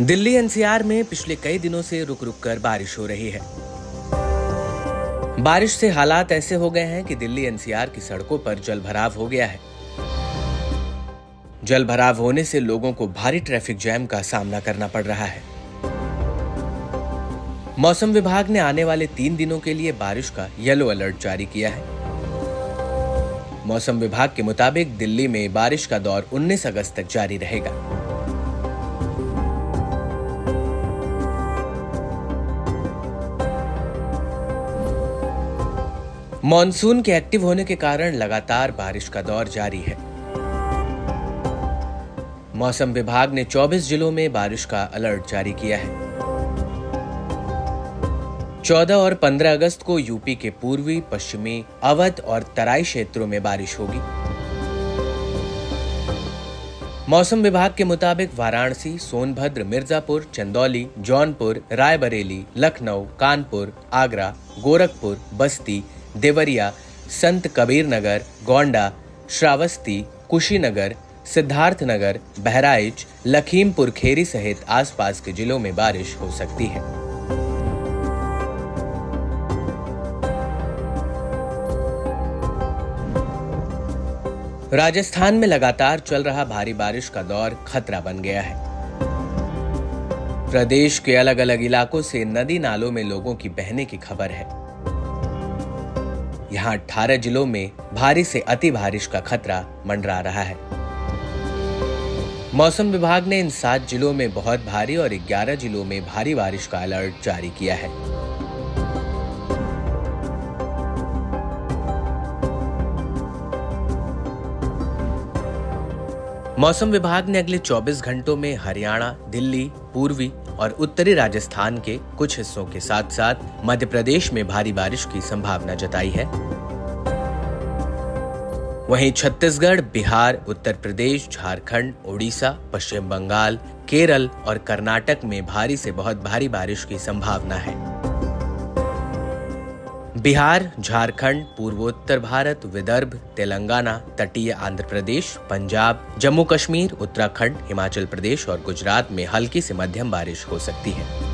Delhi NCR में पिछले कई दिनों से रुक रुक कर बारिश हो रही है। बारिश से हालात ऐसे हो गए हैं कि दिल्ली एनसीआर की सड़कों पर जल भराव हो गया है। जल भराव होने से लोगों को भारी ट्रैफ़िक जैम का सामना करना पड़ रहा है। मौसम विभाग ने आने वाले तीन दिनों के लिए बारिश का येलो अलर्ट जारी किया है। मौसम विभाग के मुताबिक दिल्ली में बारिश का दौर 19 अगस्त तक जारी रहेगा। मॉनसून के एक्टिव होने के कारण लगातार बारिश का दौर जारी है। मौसम विभाग ने 24 जिलों में बारिश का अलर्ट जारी किया है। 14 और 15 अगस्त को यूपी के पूर्वी, पश्चिमी, अवध और तराई क्षेत्रों में बारिश होगी। मौसम विभाग के मुताबिक वाराणसी, सोनभद्र, मिर्जापुर, चंदौली, जौनपुर, रायबरेली, लखनऊ, कानपुर, आगरा, गोरखपुर, बस्ती देवरिया, संत कबीर नगर, गोंडा, श्रावस्ती, कुशीनगर, सिद्धार्थनगर, बहराइच, लखीमपुर खेरी सहित आसपास के जिलों में बारिश हो सकती है। राजस्थान में लगातार चल रहा भारी बारिश का दौर खतरा बन गया है। प्रदेश के अलग अलग इलाकों से नदी नालों में लोगों की बहने की खबर है। यहाँ 18 जिलों में भारी से अति बारिश का खतरा मंडरा रहा है। मौसम विभाग ने इन सात जिलों में बहुत भारी और 11 जिलों में भारी बारिश का अलर्ट जारी किया है। मौसम विभाग ने अगले 24 घंटों में हरियाणा, दिल्ली, पूर्वी और उत्तरी राजस्थान के कुछ हिस्सों के साथ साथ मध्य प्रदेश में भारी बारिश की संभावना जताई है। वहीं छत्तीसगढ़, बिहार, उत्तर प्रदेश, झारखंड, ओडिशा, पश्चिम बंगाल, केरल और कर्नाटक में भारी से बहुत भारी बारिश की संभावना है। बिहार, झारखंड, पूर्वोत्तर भारत, विदर्भ, तेलंगाना, तटीय आंध्र प्रदेश, पंजाब, जम्मू कश्मीर, उत्तराखंड, हिमाचल प्रदेश और गुजरात में हल्की से मध्यम बारिश हो सकती है।